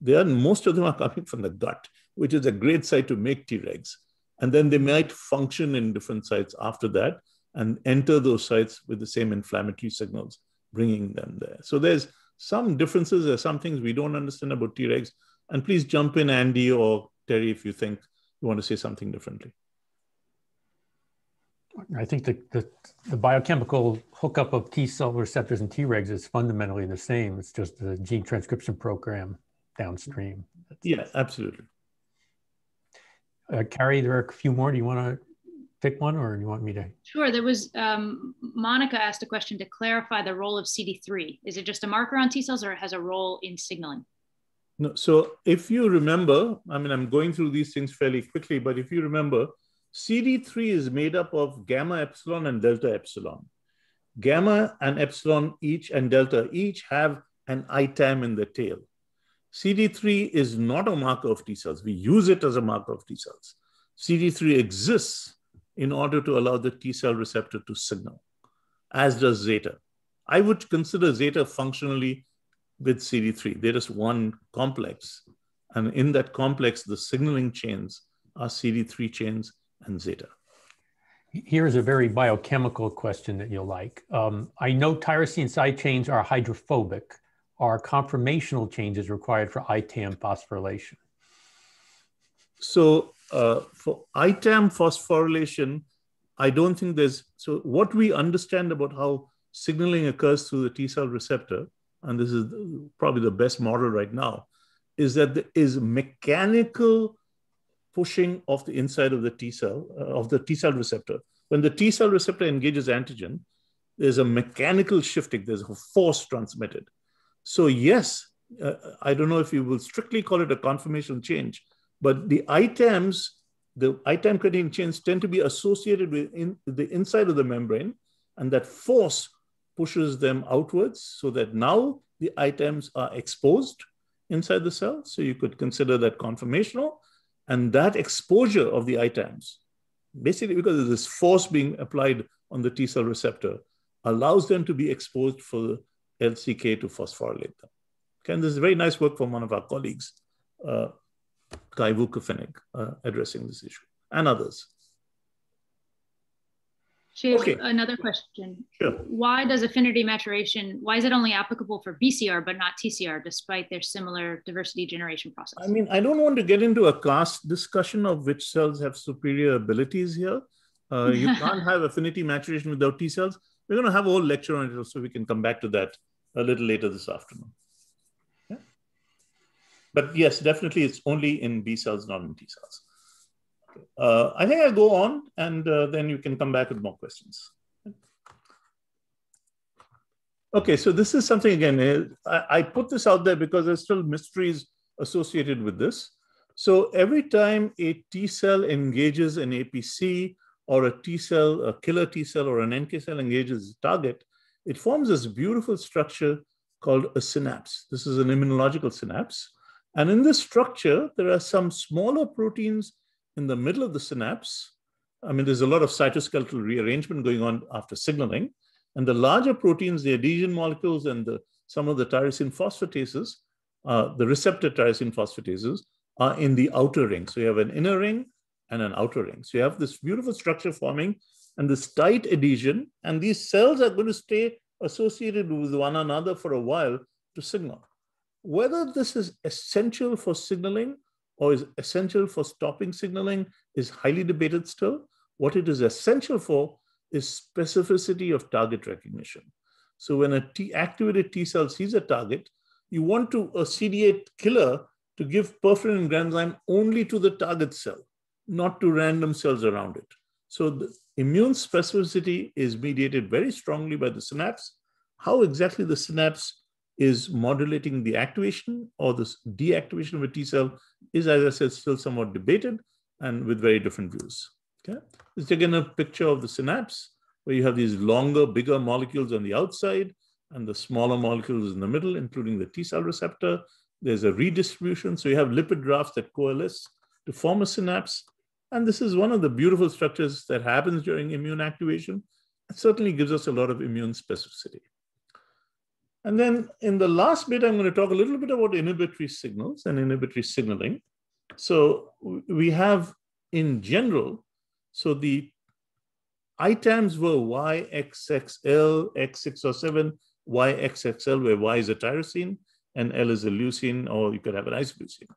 they are, most of them are coming from the gut, which is a great site to make Tregs. And then they might function in different sites after that and enter those sites with the same inflammatory signals, bringing them there. So there's some differences. There's some things we don't understand about Tregs. And please jump in, Andy or Terry, if you think you want to say something differently. I think the, the, the, biochemical hookup of T cell receptors and Tregs is fundamentally the same. It's just the gene transcription program downstream. Yeah, absolutely. Uh, Carrie, there are a few more. Do you want to pick one or do you want me to? Sure. There was, um, Monica asked a question to clarify the role of CD3. Is it just a marker on T cells or it has a role in signaling? No, so if you remember, I mean, I'm going through these things fairly quickly, but if you remember, CD3 is made up of gamma epsilon and delta epsilon. Gamma and epsilon each and delta each have an ITAM in the tail. CD3 is not a marker of T cells. We use it as a marker of T cells. CD3 exists in order to allow the T cell receptor to signal, as does zeta. I would consider zeta functionally with CD3. There is one complex. And in that complex, the signaling chains are CD3 chains and zeta. Here's a very biochemical question that you'll like. Um, I know tyrosine side chains are hydrophobic. Are conformational changes required for ITAM phosphorylation? So uh, for ITAM phosphorylation, I don't think there's, so what we understand about how signaling occurs through the T cell receptor and this is probably the best model right now, is that there is mechanical pushing of the inside of the T cell, uh, of the T cell receptor. When the T cell receptor engages antigen, there's a mechanical shifting, there's a force transmitted. So, yes, uh, I don't know if you will strictly call it a conformational change, but the ITAMs, the ITAM containing chains tend to be associated with in, the inside of the membrane, and that force pushes them outwards so that now the ITAMs are exposed inside the cell. So you could consider that conformational. And that exposure of the ITAMs, basically because of this force being applied on the T cell receptor, allows them to be exposed for LCK to phosphorylate them. Okay, and this is very nice work from one of our colleagues, uh, Kai Wucherpfennig, uh, addressing this issue, and others. Okay. another question. Sure. Why does affinity maturation, why is it only applicable for BCR but not TCR despite their similar diversity generation process? I mean, I don't want to get into a class discussion of which cells have superior abilities here. Uh, you can't have affinity maturation without T cells. We're going to have a whole lecture on it, so we can come back to that a little later this afternoon. Yeah? But yes, definitely it's only in B cells, not in T cells. Uh, I think I'll go on and uh, then you can come back with more questions. Okay, so this is something again, uh, I, I put this out there because there's still mysteries associated with this. So every time a T cell engages an APC or a T cell, a killer T cell or an NK cell engages a target, it forms this beautiful structure called a synapse. This is an immunological synapse. And in this structure, there are some smaller proteins in the middle of the synapse, I mean, there's a lot of cytoskeletal rearrangement going on after signaling. And the larger proteins, the adhesion molecules and the, some of the tyrosine phosphatases, uh, the receptor tyrosine phosphatases, are in the outer ring. So you have an inner ring and an outer ring. So you have this beautiful structure forming and this tight adhesion, and these cells are going to stay associated with one another for a while to signal. Whether this is essential for signaling or is essential for stopping signaling is highly debated still. What it is essential for is specificity of target recognition. So when a T activated T cell sees a target, you want to a CD8 killer to give perforin and granzyme only to the target cell, not to random cells around it. So the immune specificity is mediated very strongly by the synapse. How exactly the synapse is modulating the activation or the deactivation of a T cell is, as I said, still somewhat debated and with very different views. Okay, let's a picture of the synapse where you have these longer, bigger molecules on the outside and the smaller molecules in the middle, including the T cell receptor. There's a redistribution. So you have lipid rafts that coalesce to form a synapse. And this is one of the beautiful structures that happens during immune activation. It certainly gives us a lot of immune specificity. And then in the last bit, I'm going to talk a little bit about inhibitory signals and inhibitory signaling. So we have in general, so the ITAMs were YXXL, X6 or 7, YXXL, where Y is a tyrosine and L is a leucine, or you could have an isoleucine.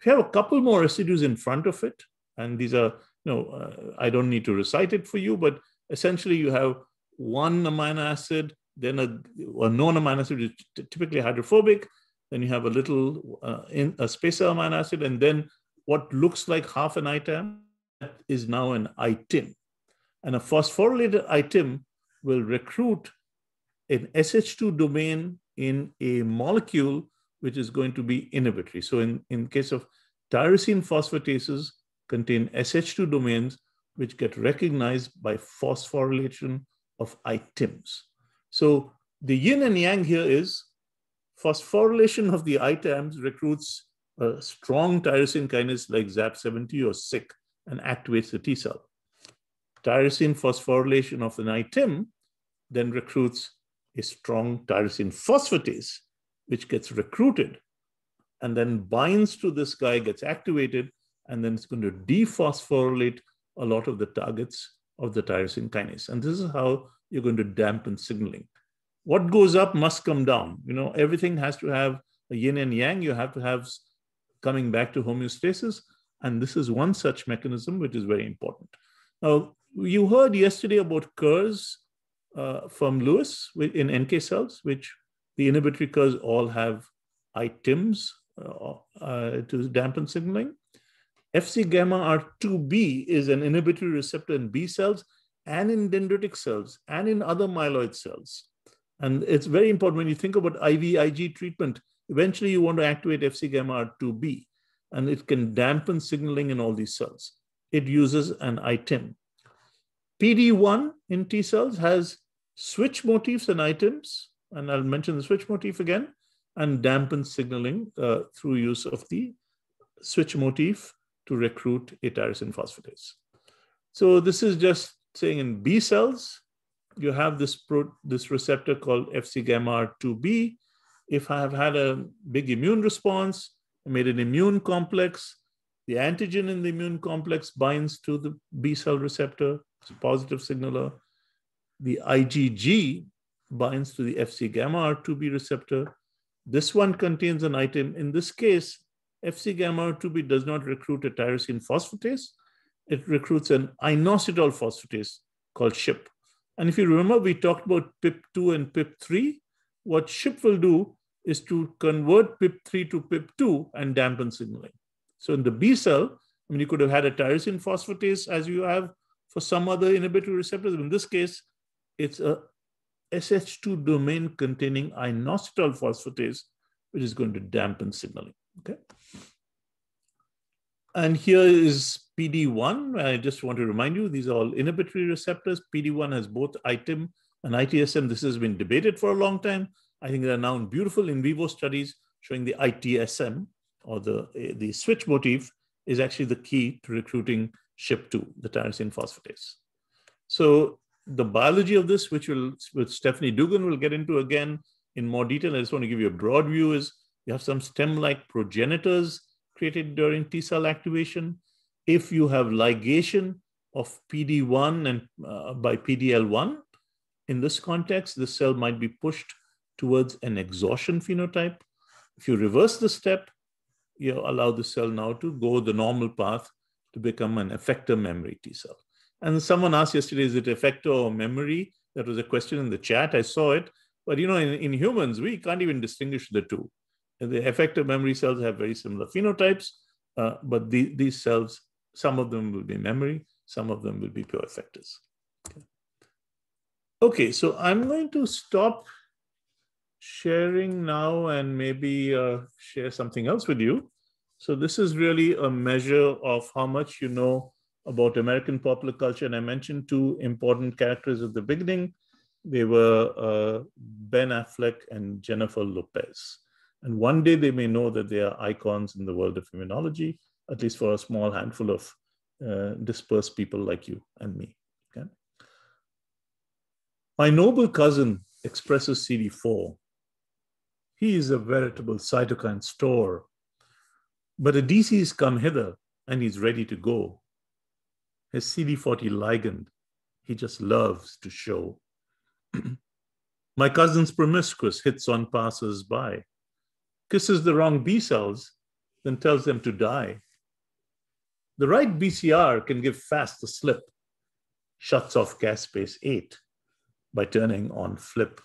If you have a couple more residues in front of it, and these are, you know, uh, I don't need to recite it for you, but essentially you have one amino acid, then a, a non-amino acid is typically hydrophobic, then you have a little uh, in a spacer amino acid, and then what looks like half an ITAM is now an ITIM. And a phosphorylated ITIM will recruit an SH2 domain in a molecule which is going to be inhibitory. So in, in case of tyrosine phosphatases, contain SH2 domains which get recognized by phosphorylation of ITIMs. So the yin and yang here is phosphorylation of the ITAMs recruits a strong tyrosine kinase like ZAP70 or SYK and activates the T cell. Tyrosine phosphorylation of an ITIM then recruits a strong tyrosine phosphatase, which gets recruited and then binds to this guy, gets activated, and then it's going to dephosphorylate a lot of the targets of the tyrosine kinase. And this is how you're going to dampen signaling. What goes up must come down. You know, everything has to have a yin and yang. You have to have coming back to homeostasis. And this is one such mechanism, which is very important. Now, you heard yesterday about KIRs uh, from Lewis in NK cells, which the inhibitory KIRs all have ITIMs uh, uh, to dampen signaling. Fc gamma R2b is an inhibitory receptor in B cells and in dendritic cells and in other myeloid cells. And it's very important when you think about IVIG treatment, eventually you want to activate Fc gamma R2b, and it can dampen signaling in all these cells. It uses an ITIM. PD1 in T cells has switch motifs and ITIMs, and I'll mention the switch motif again, and dampen signaling uh, through use of the switch motif to recruit a tyrosine phosphatase. So this is just saying in B cells, you have this, pro, this receptor called Fc gamma R2b. If I have had a big immune response, I made an immune complex, the antigen in the immune complex binds to the B cell receptor, it's a positive signaler. The IgG binds to the Fc gamma R2b receptor. This one contains an ITIM. In this case, Fc gamma R2b does not recruit a tyrosine phosphatase. It recruits an inositol phosphatase called SHIP. And if you remember, we talked about PIP2 and PIP3. What SHIP will do is to convert PIP3 to PIP2 and dampen signaling. So in the B cell, I mean, you could have had a tyrosine phosphatase as you have for some other inhibitory receptors. But in this case, it's a SH2 domain containing inositol phosphatase, which is going to dampen signaling. Okay. And here is PD1. I just want to remind you, these are all inhibitory receptors. PD1 has both ITIM and ITSM. This has been debated for a long time. I think there are now beautiful in vivo studies showing the ITSM or the, the switch motif is actually the key to recruiting SHP2, the tyrosine phosphatase. So the biology of this, which will, with Stephanie Dougan will get into again in more detail, I just want to give you a broad view is you have some stem-like progenitors created during T cell activation. if you have ligation of PD1 and uh, by PDL1, in this context, the cell might be pushed towards an exhaustion phenotype. If you reverse the step, you allow the cell now to go the normal path to become an effector memory T cell. And someone asked yesterday, is it effector or memory? That was a question in the chat. I saw it. But you know, in, in humans, we can't even distinguish the two. The effector memory cells have very similar phenotypes, uh, but the, these cells, some of them will be memory, some of them will be pure effectors. Okay. okay, so I'm going to stop sharing now and maybe uh, share something else with you. So this is really a measure of how much you know about American popular culture. And I mentioned two important characters at the beginning. They were uh, Ben Affleck and Jennifer Lopez. And one day they may know that they are icons in the world of immunology, at least for a small handful of uh, dispersed people like you and me. Okay? My noble cousin expresses CD4. He is a veritable cytokine store. But a DC has come hither and he's ready to go his CD40 ligand he just loves to show. My cousin's promiscuous hits on passers by, kisses the wrong B cells, then tells them to die. The right BCR can give Fas the slip, shuts off caspase 8 by turning on FLIP.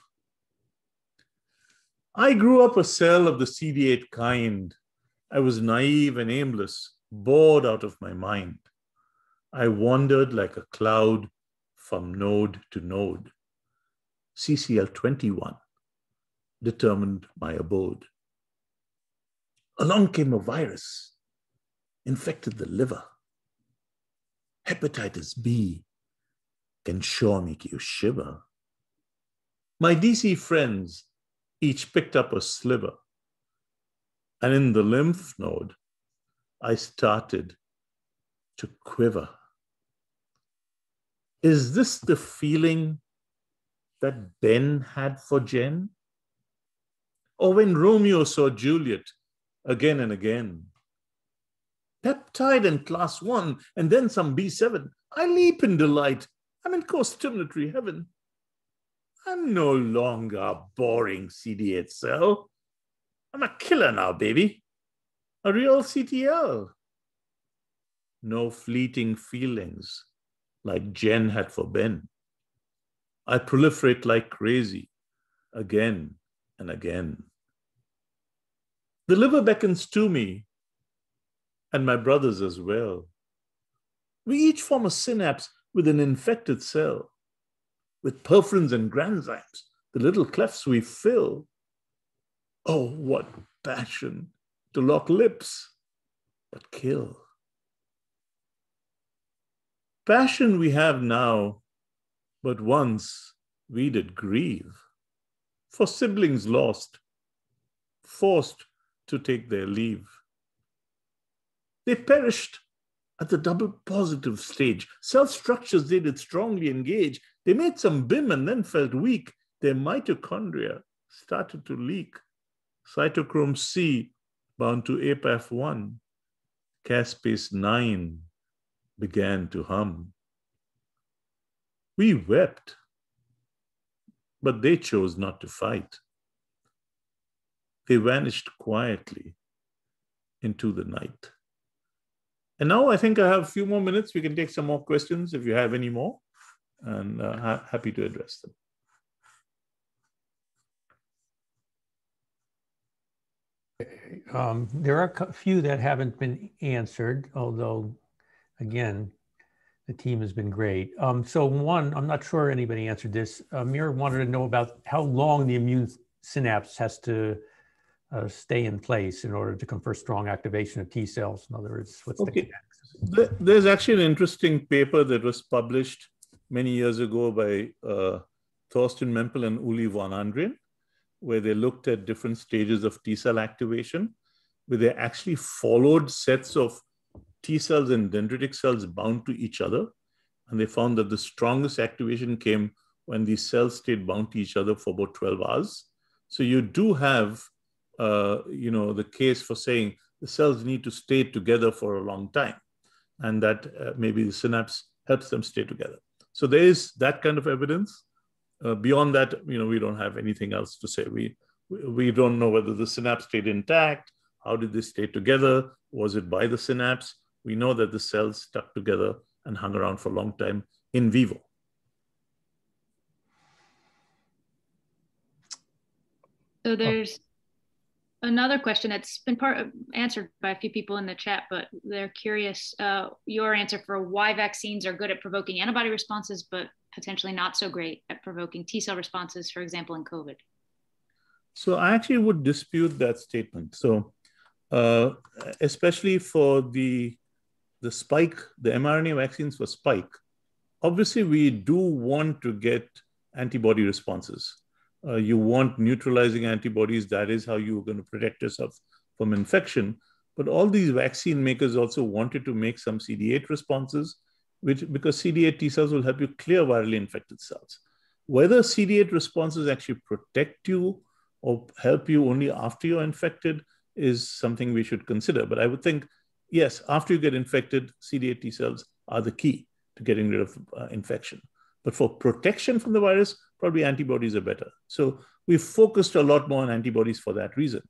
I grew up a cell of the CD8 kind. I was naive and aimless, bored out of my mind. I wandered like a cloud from node to node. CCL 21 determined my abode. Along came a virus, infected the liver. Hepatitis B can sure make you shiver. My DC friends each picked up a sliver. And in the lymph node, I started to quiver. Is this the feeling that Ben had for Jen? Or when Romeo saw Juliet again and again? Peptide and class one, and then some B7. I leap in delight. I'm in co-stimulatory heaven. I'm no longer a boring CD8 cell. I'm a killer now, baby. A real CTL. No fleeting feelings like Jen had for Ben. I proliferate like crazy again and again. The liver beckons to me and my brothers as well. We each form a synapse with an infected cell. With perforins and granzymes, the little clefts we fill. Oh, what passion to lock lips, but kill passion we have now, but once we did grieve. For siblings lost, forced to take their leave. They perished at the double positive stage. Cell structures they did strongly engage. They made some BIM and then felt weak. Their mitochondria started to leak. Cytochrome C bound to APAF1, caspase 9 began to hum. We wept, but they chose not to fight. They vanished quietly into the night. And now I think I have a few more minutes. We can take some more questions if you have any more, and uh, ha happy to address them. Um, there are a few that haven't been answered, although again, the team has been great. Um, so one, I'm not sure anybody answered this. Amir wanted to know about how long the immune synapse has to uh, stay in place in order to confer strong activation of T cells. In other words, what's okay. the There's actually an interesting paper that was published many years ago by uh, Thorsten Mempel and Uli von Andrian, where they looked at different stages of T cell activation, where they actually followed sets of T cells and dendritic cells bound to each other. And they found that the strongest activation came when these cells stayed bound to each other for about 12 hours. So you do have, uh, you know, the case for saying the cells need to stay together for a long time. and that uh, maybe the synapse helps them stay together. So there is that kind of evidence. Uh, beyond that, you know, we don't have anything else to say. We we don't know whether the synapse stayed intact. How did they stay together? Was it by the synapse? We know that the cells stuck together and hung around for a long time in vivo. So there's another question that's been part answered by a few people in the chat, but they're curious uh, your answer for why vaccines are good at provoking antibody responses, but potentially not so great at provoking T cell responses, for example, in COVID. So I actually would dispute that statement. So uh, especially for the the spike, the mRNA vaccines for spike, obviously we do want to get antibody responses uh, you want neutralizing antibodies. That is how you're going to protect yourself from infection. But all these vaccine makers also wanted to make some CD8 responses, which because CD8 T cells will help you clear virally infected cells. Whether CD8 responses actually protect you or help you only after you're infected is something we should consider. But I would think, yes, after you get infected, CD8 T cells are the key to getting rid of uh, infection. But for protection from the virus, probably antibodies are better. So we've focused a lot more on antibodies for that reason.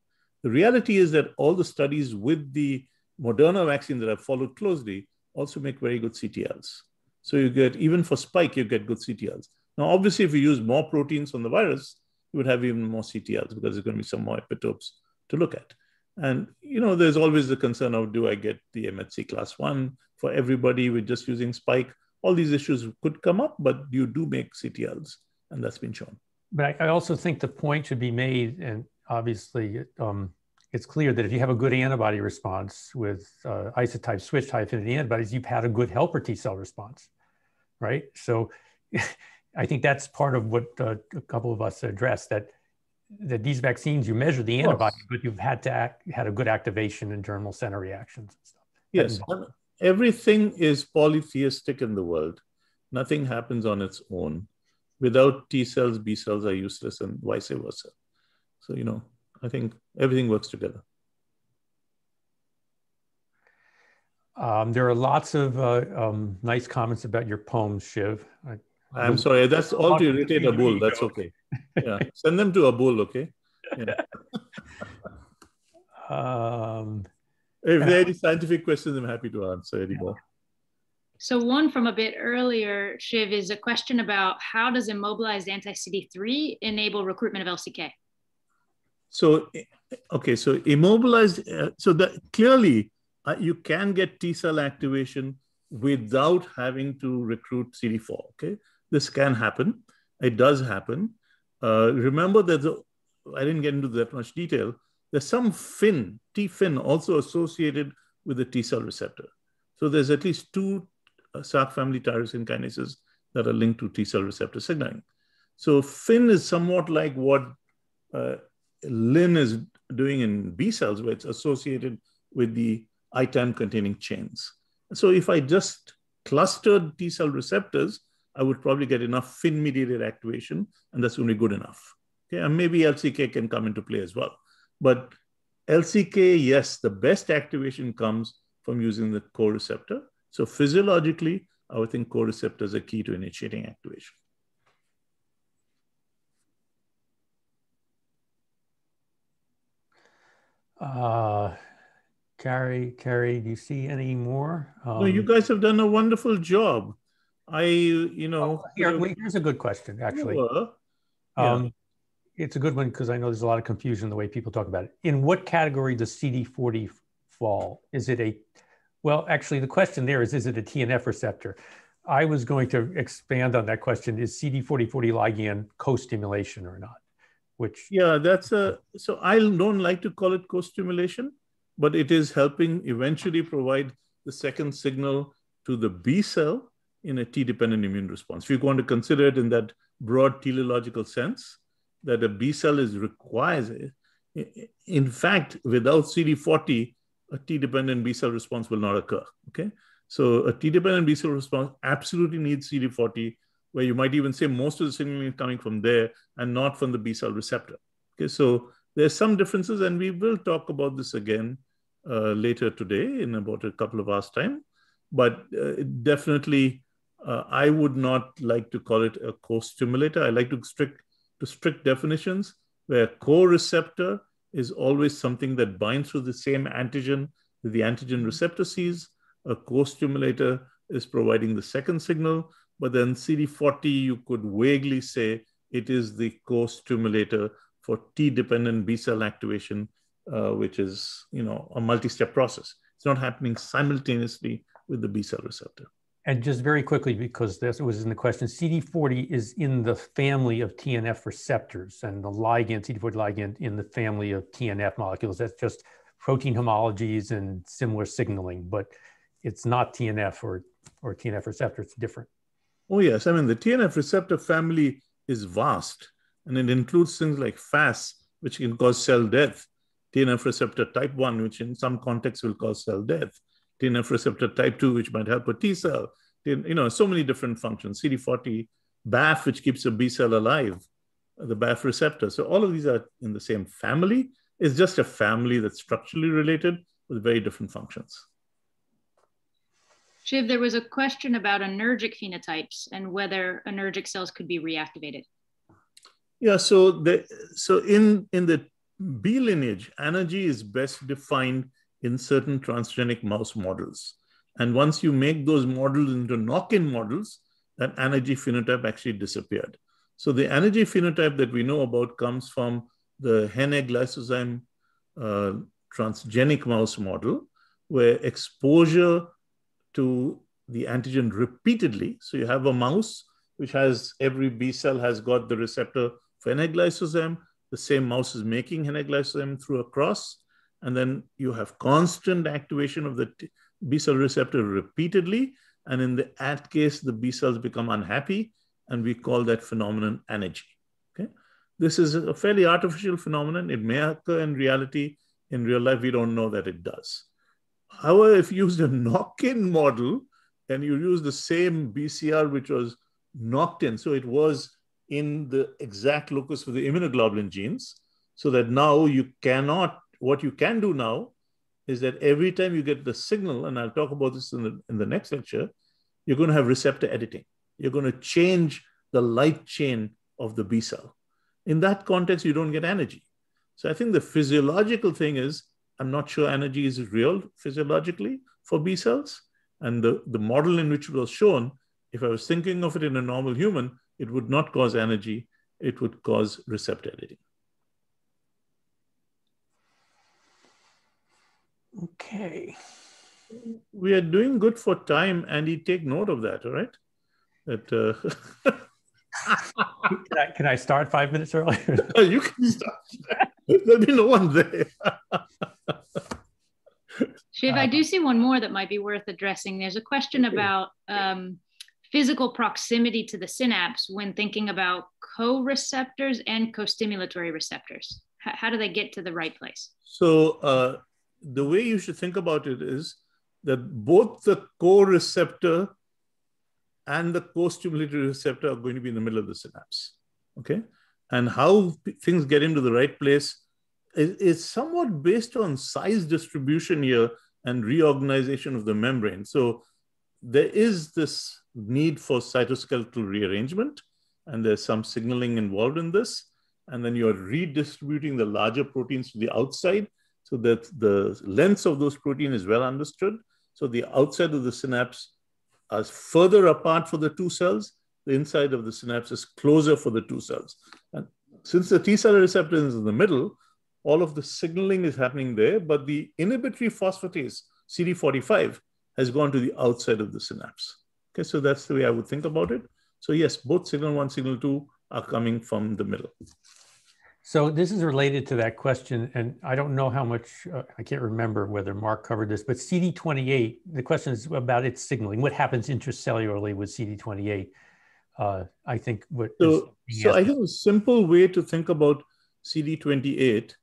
The reality is that all the studies with the Moderna vaccine that I've followed closely also make very good CTLs. So you get, even for spike, you get good CTLs. Now, obviously, if you use more proteins on the virus, you would have even more CTLs because there's going to be some more epitopes to look at. And, you know, there's always the concern of do I get the MHC class one for everybody with just using spike? all these issues could come up, but you do make CTLs, and that's been shown. But I also think the point should be made, and obviously um, it's clear that if you have a good antibody response with uh, isotype switch high affinity antibodies, you've had a good helper T cell response, right? So I think that's part of what uh, a couple of us addressed that that these vaccines you measure the antibody, but you've had to act, had a good activation in germinal center reactions and stuff. Yes, everything is polytheistic in the world. Nothing happens on its own. Without T cells, B cells are useless, and vice versa. So, you know, I think everything works together. Um, there are lots of uh, um, nice comments about your poems, Shiv. I, am sorry, that's all to irritate Abul. That's okay. Yeah, send them to Abul, okay? Yeah. um, if there are any scientific questions, I'm happy to answer anymore. So one from a bit earlier, Shiv, is a question about how does immobilized anti-CD3 enable recruitment of LCK? So, okay, so immobilized, uh, so that clearly uh, you can get T cell activation without having to recruit CD4, okay? This can happen. It does happen. Uh, remember that the, I didn't get into that much detail, there's some Fyn, T fin, also associated with the T cell receptor. So there's at least two SRC family tyrosine kinases that are linked to T cell receptor signaling. So Fyn is somewhat like what uh, Lyn is doing in B cells, where it's associated with the ITAM containing chains. So if I just clustered T cell receptors, I would probably get enough Fyn mediated activation, and that's only good enough. Okay, and maybe LCK can come into play as well. But LCK, yes, the best activation comes from using the co-receptor. So physiologically, I would think co-receptors are key to initiating activation. Uh, Carrie, Carrie, do you see any more? Um, no, you guys have done a wonderful job. I, you know. Oh, here, here's a good question, actually. Um, it's a good one because I know there's a lot of confusion in the way people talk about it. In what category does CD40 fall? Is it a, well, actually, the question there is, is it a TNF receptor? I was going to expand on that question. Is CD4040 ligand co-stimulation or not? Which yeah, that's a so I don't like to call it co-stimulation, but it is helping eventually provide the second signal to the B cell in a T-dependent immune response. If you want to consider it in that broad teleological sense, that a B cell is requires. In fact, without CD40, a T-dependent B cell response will not occur. Okay, so a T-dependent B cell response absolutely needs CD40, where you might even say most of the signaling is coming from there and not from the B cell receptor. Okay, so there's some differences, and we will talk about this again uh, later today in about a couple of hours' time. but uh, definitely uh, I would not like to call it a co-stimulator. I like to strict to strict definitions where co-receptor is always something that binds to the same antigen that the antigen receptor sees. A co-stimulator is providing the second signal, but then CD40 you could vaguely say it is the co-stimulator for T-dependent B cell activation, uh, which is you know a multi-step process. It's not happening simultaneously with the B cell receptor. And just very quickly, because this was in the question, CD40 is in the family of TNF receptors and the ligand, CD40 ligand in the family of TNF molecules. That's just protein homologies and similar signaling, but it's not TNF or, or TNF receptor, it's different. Oh yes, I mean the TNF receptor family is vast and it includes things like FAS, which can cause cell death, TNF receptor type 1, which in some contexts will cause cell death, TNF receptor type 2, which might help a T cell, you know, so many different functions, CD40, BAFF, which keeps a B cell alive, the BAFF receptor. So all of these are in the same family. It's just a family that's structurally related with very different functions. Shiv, there was a question about anergic phenotypes and whether anergic cells could be reactivated. Yeah, so the so in in the B lineage, anergy is best defined in certain transgenic mouse models. And once you make those models into knock-in models, that anergy phenotype actually disappeared. So the anergy phenotype that we know about comes from the Hen-Egg lysozyme uh, transgenic mouse model, where exposure to the antigen repeatedly, so you have a mouse which has every B cell has got the receptor for Hen-Egg lysozyme, the same mouse is making Hen-Egg lysozyme through a cross, and then you have constant activation of the B cell receptor repeatedly. And in the at case, the B cells become unhappy, and we call that phenomenon anergy. Okay, this is a fairly artificial phenomenon. It may occur in reality. In real life, we don't know that it does. However, if you use a knock-in model and you use the same BCR which was knocked in, so it was in the exact locus for the immunoglobulin genes, so that now you cannot what you can do now is that every time you get the signal, and I'll talk about this in the, in the next lecture, you're going to have receptor editing. You're going to change the light chain of the B cell. In that context, you don't get anergy. So I think the physiological thing is, I'm not sure anergy is real physiologically for B cells. And the, the model in which it was shown, if I was thinking of it in a normal human, it would not cause anergy, it would cause receptor editing. Okay. We are doing good for time, and you take note of that, all right? That uh... can, I, can I start five minutes early? you can start. There'll be no one there. Shiv, I do see one more that might be worth addressing. There's a question about um, physical proximity to the synapse when thinking about co-receptors and co-stimulatory receptors. H- how do they get to the right place? So uh, the way you should think about it is that both the co-receptor and the co-stimulatory receptor are going to be in the middle of the synapse. Okay. And how things get into the right place is, is somewhat based on size distribution here and reorganization of the membrane. So there is this need for cytoskeletal rearrangement, and there's some signaling involved in this. And then you're redistributing the larger proteins to the outside so that the length of those protein is well understood. So the outside of the synapse is further apart for the two cells. The inside of the synapse is closer for the two cells. And since the T cell receptor is in the middle, all of the signaling is happening there, but the inhibitory phosphatase, CD45, has gone to the outside of the synapse. Okay, so that's the way I would think about it. So yes, both signal one, signal two are coming from the middle. So this is related to that question, and I don't know how much, uh, I can't remember whether Mark covered this, but CD28, the question is about its signaling. What happens intracellularly with CD28? Uh, I think what So, so I think a simple way to think about CD28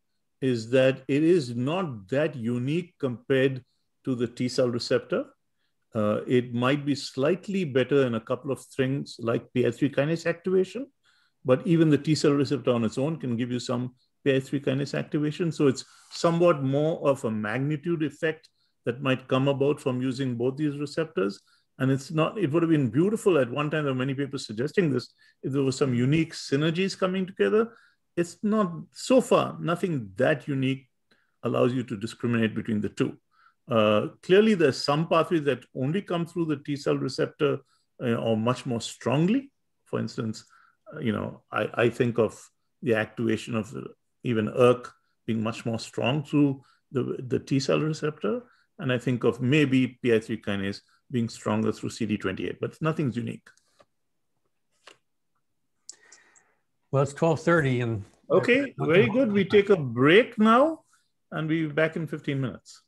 is that it is not that unique compared to the T cell receptor. Uh, it might be slightly better in a couple of things like PI3 kinase activation, but even the T cell receptor on its own can give you some PI3 kinase activation. So it's somewhat more of a magnitude effect that might come about from using both these receptors. And it's not, it would have been beautiful at one time. There were many people suggesting this, if there was some unique synergies coming together. It's not, so far, nothing that unique allows you to discriminate between the two. Uh, clearly, there's some pathways that only come through the T cell receptor uh, or much more strongly. For instance, you know, I, I think of the activation of the, even ERK being much more strong through the, the T cell receptor. And I think of maybe PI3 kinase being stronger through CD28, but nothing's unique. Well, it's 1230 and Okay, very good. We take a break now and we'll be back in 15 minutes.